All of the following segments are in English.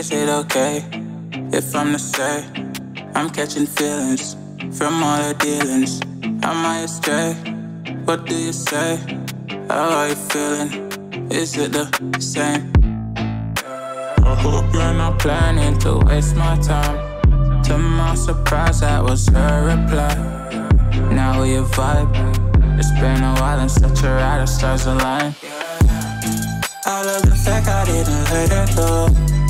Is it okay if I'm the same? I'm catching feelings from all the dealings? Am I astray? What do you say? How are you feeling? Is it the same? I hope you're not planning to waste my time. To my surprise, that was her reply. Now we vibe. It's been a while and such a ride, the stars align. I love the fact I didn't let her go.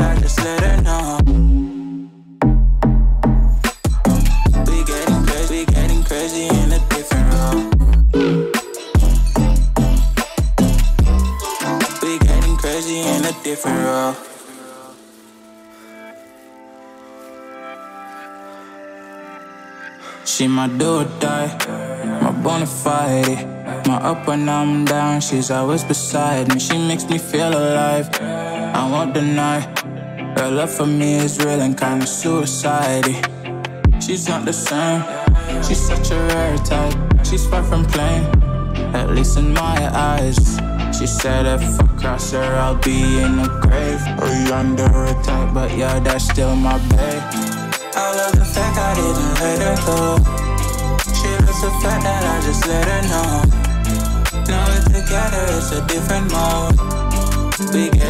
I just let her know. We getting crazy, we getting crazy in a different. We getting crazy in a different. She my do or die my bona fide. My up when I'm down, she's always beside me. She makes me feel alive. I won't deny. Her love for me is real and kinda suicide. She's not the same. She's such a rare type. She's far from plain, at least in my eyes. She said if I cross her, I'll be in the grave or under a type. But yeah, that's still my babe. I love the fact I didn't let her go it's a fact that I just let her know. Now we're together, it's a different mode. We getting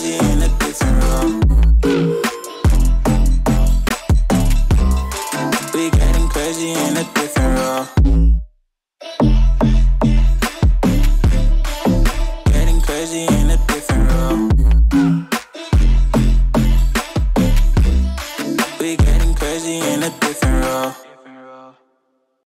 Crazy in a different role. We getting crazy in a different role.